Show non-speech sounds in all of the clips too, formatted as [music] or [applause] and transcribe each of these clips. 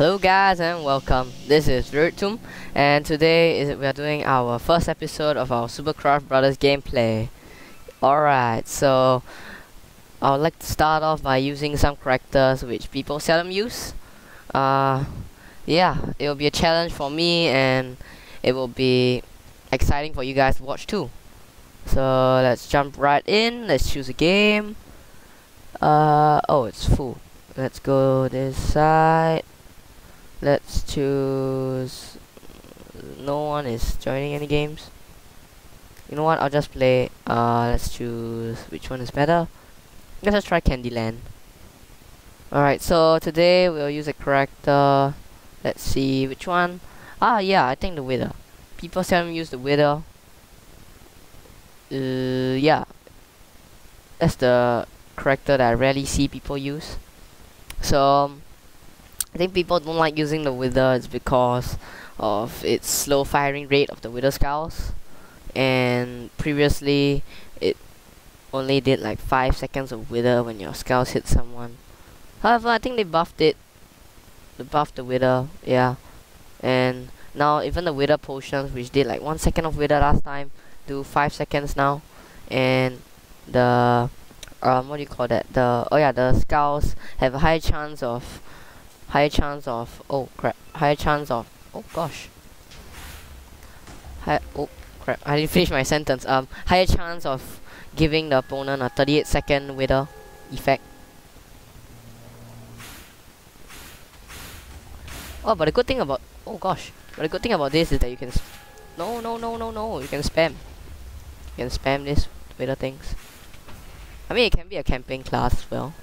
Hello guys and welcome. This is ViridTomb and today is we are doing our first episode of our Supercraft Brothers gameplay. Alright, so I would like to start off by using some characters which people seldom use. Uh, yeah, it will be a challenge for me and it will be exciting for you guys to watch too. So let's jump right in, let's choose a game. Uh, oh it's full. Let's go this side let's choose no one is joining any games. You know what? I'll just play uh let's choose which one is better. Let's just try Candyland. Alright so today we'll use a character. Let's see which one. Ah yeah I think the Wither. People seldom use the Wither. Uh yeah. That's the character that I rarely see people use. So I think people don't like using the Wither is because of its slow firing rate of the Wither Skulls and previously it only did like 5 seconds of Wither when your Skulls hit someone. However, I think they buffed it. They buffed the Wither, yeah. And now even the Wither potions which did like 1 second of Wither last time do 5 seconds now. And the um what do you call that? The oh yeah, the Skulls have a high chance of higher chance of oh crap. Higher chance of oh gosh. Hi oh crap. I didn't finish my sentence. Um higher chance of giving the opponent a 38 second wither effect. Oh but the good thing about oh gosh. But the good thing about this is that you can no no no no no. You can spam. You can spam this wither things. I mean it can be a camping class as well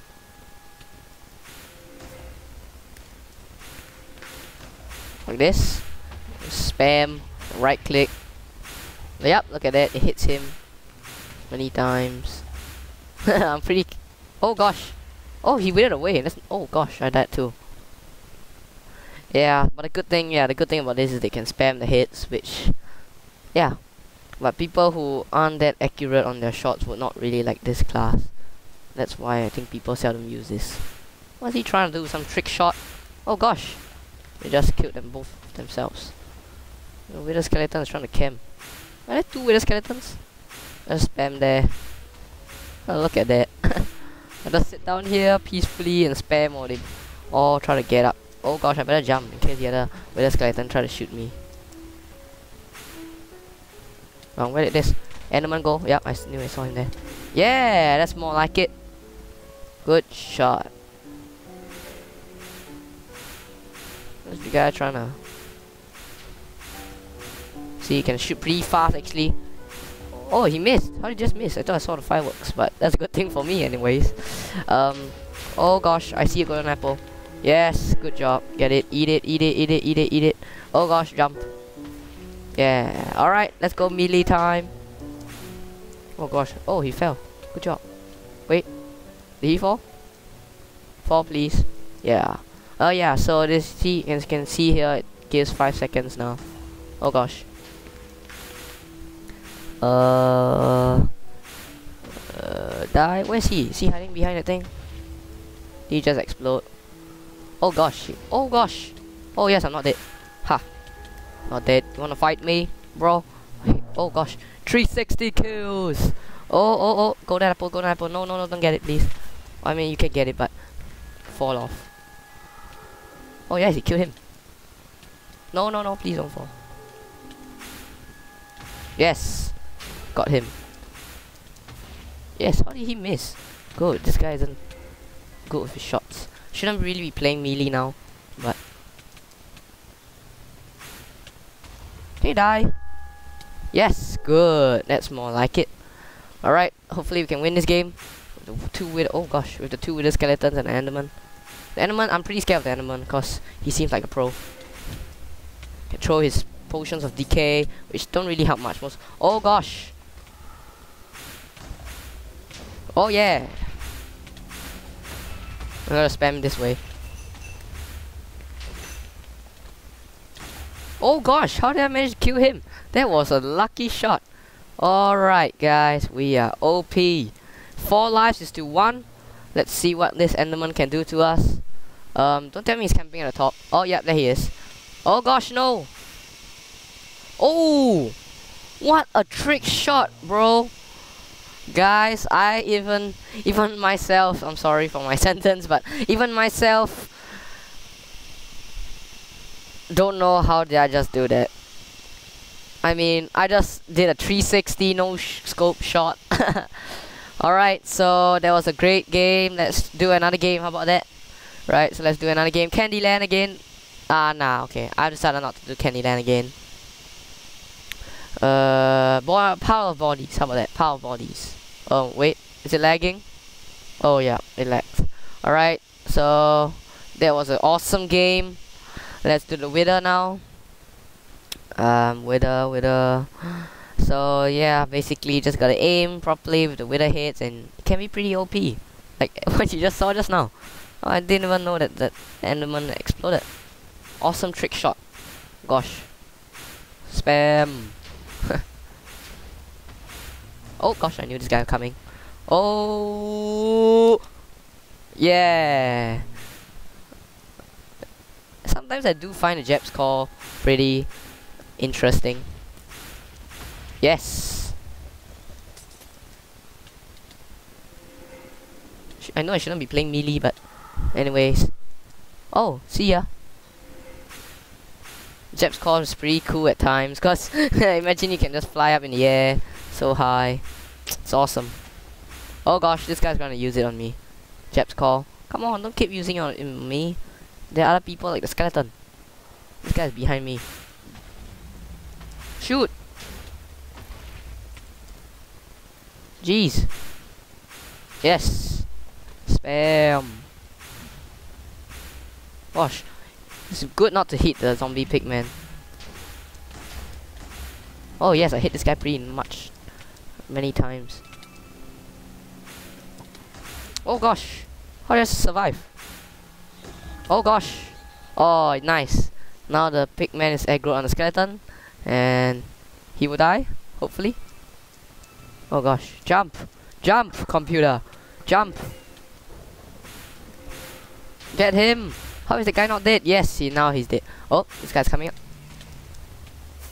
like this. Spam. Right click. Yep look at that it hits him many times. [laughs] I'm pretty oh gosh. Oh he went away. That's, oh gosh I died too. Yeah but the good thing yeah the good thing about this is they can spam the hits which yeah. But people who aren't that accurate on their shots would not really like this class. That's why I think people seldom use this. What's he trying to do? Some trick shot? Oh gosh they just killed them both themselves. The wither skeleton is trying to camp. Are there two wither skeletons? Just spam there. Oh, look at that. [laughs] I just sit down here peacefully and spam or they all try to get up. Oh gosh, I better jump in case the other wither skeleton try to shoot me. Wrong, where did this Enderman go? Yep, I knew I saw him there. Yeah, that's more like it. Good shot. Guy trying to... See, he can shoot pretty fast actually. Oh, he missed. How did he just miss? I thought I saw the fireworks, but that's a good thing for me anyways. Um, oh gosh, I see a golden apple. Yes, good job. Get it, eat it, eat it, eat it, eat it, eat it. Oh gosh, jump. Yeah, alright, let's go melee time. Oh gosh, oh he fell. Good job. Wait, did he fall? Fall please. Yeah. Oh yeah, so this see as you can see here it gives five seconds now. Oh gosh. Uh, uh die. Where's he? Is he hiding behind that thing? Did he just explode? Oh gosh. Oh gosh. Oh yes, I'm not dead. Ha. Not dead. You wanna fight me, bro? [laughs] Oh gosh. 360 kills. Oh oh oh. Go that apple. Go that apple. No no no. Don't get it, please. I mean you can get it, but fall off. Oh yes, he killed him. No, no, no, please don't fall. Yes! Got him. Yes, how did he miss? Good, this guy isn't good with his shots. Shouldn't really be playing melee now, but... Can he die? Yes, good. That's more like it. Alright, hopefully we can win this game. With the two with oh gosh, with the two wither skeletons and Enderman. The Enderman, I'm pretty scared of the Enderman because he seems like a pro. Can throw his potions of decay, which don't really help much. Most. Oh gosh. Oh yeah. I'm gonna spam this way. Oh gosh, how did I manage to kill him? That was a lucky shot. Alright guys, we are OP. Four lives is to one. Let's see what this Enderman can do to us. Um, don't tell me he's camping at the top. Oh, yeah, there he is. Oh gosh, no! Oh! What a trick shot, bro! Guys, I even, even myself, I'm sorry for my [laughs] sentence, but even myself don't know how did I just do that. I mean, I just did a 360 no sh scope shot. [laughs] Alright, so that was a great game. Let's do another game. How about that? Right, so let's do another game. Candyland again. Ah, nah, okay. I've decided not to do Candyland again. Uh, power of bodies. How about that? Power of bodies. Oh, wait. Is it lagging? Oh, yeah. It lags. Alright, so that was an awesome game. Let's do the wither now. Um, wither, wither. So, yeah, basically just gotta aim properly with the wither heads and it can be pretty OP. Like [laughs] what you just saw just now. Oh, I didn't even know that that enderman exploded. Awesome trick shot. Gosh. Spam. [laughs] oh gosh, I knew this guy was coming. Oh yeah. Sometimes I do find the Jeb's call pretty interesting. Yes. I know I shouldn't be playing melee, but anyways. Oh, see ya. Jeb's call is pretty cool at times, cause [laughs] imagine you can just fly up in the air so high. It's awesome. Oh gosh, this guy's gonna use it on me. Jeb's call. Come on, don't keep using it on me. There are other people like the skeleton. This guy's behind me. Shoot! Jeez. Yes. Spam. Gosh. It's good not to hit the zombie pigman. Oh yes, I hit this guy pretty much. Many times. Oh gosh. How did I survive? Oh gosh. Oh, nice. Now the pigman is aggro on the skeleton. And he will die, hopefully. Oh gosh. Jump! Jump, computer! Jump! Get him! How is the guy not dead? Yes, see, now he's dead. Oh, this guy's coming up.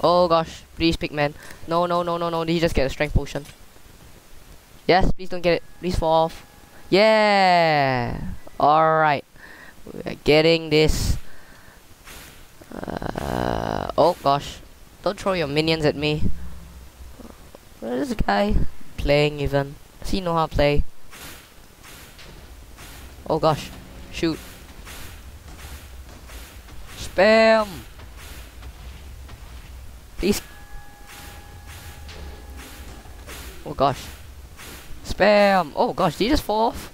Oh gosh, please pick pigman. No, no, no, no, no, did he just get a strength potion? Yes, please don't get it. Please fall off. Yeah! Alright. We're getting this. Uh, oh gosh. Don't throw your minions at me. Where is this guy playing even? Does he know how to play? Oh gosh. Shoot. Spam! Please. Oh gosh. Spam! Oh gosh, did he just fall off?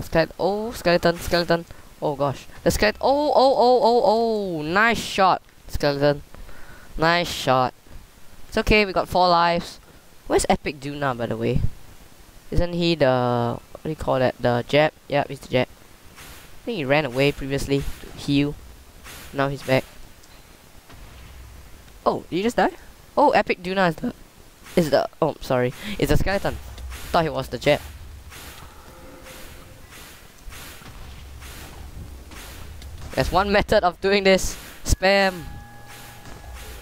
Skeleton. Oh, skeleton, skeleton. Oh gosh. The skeleton. Oh, oh, oh, oh, oh. Nice shot, skeleton. Nice shot. It's okay, we got four lives. Where's Epic Duna, by the way? Isn't he the... What do you call that? The Jeb? Yeah, he's the Jeb. I think he ran away previously to heal. Now he's back. Oh, did he just die? Oh, Epic Duna is the... Is the... Oh, sorry. It's the skeleton. Thought he was the jet. There's one method of doing this. Spam.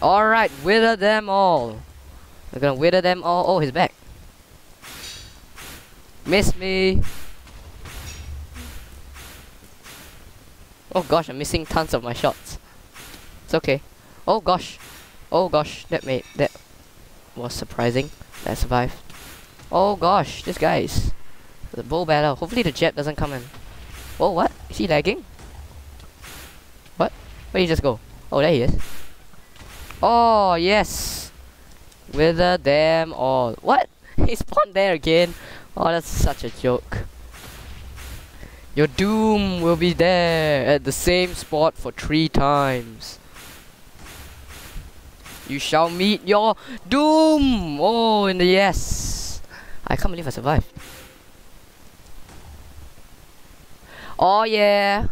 Alright, wither them all. We're gonna wither them all. Oh, he's back. Miss me. Oh gosh, I'm missing tons of my shots. It's okay. Oh gosh. Oh gosh, that made that was surprising. That I survived. Oh gosh, this guy is the bow battle. Hopefully the jet doesn't come in. Oh what? Is he lagging? What? Where did he just go? Oh there he is. Oh, yes. Wither them all. What? [laughs] He spawned there again. Oh, that's such a joke. Your doom will be there at the same spot for three times. You shall meet your doom! Oh, in the yes. I can't believe I survived. Oh yeah.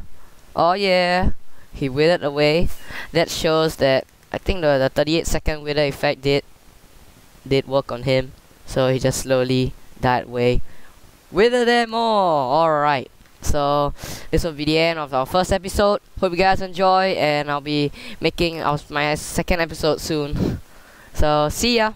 Oh yeah. He withered away. That shows that I think the, the 38 second wither effect did did work on him. So he just slowly died away. Wither them all! Alright. So this will be the end of our first episode. Hope you guys enjoy, and I'll be making my second episode soon. So see ya.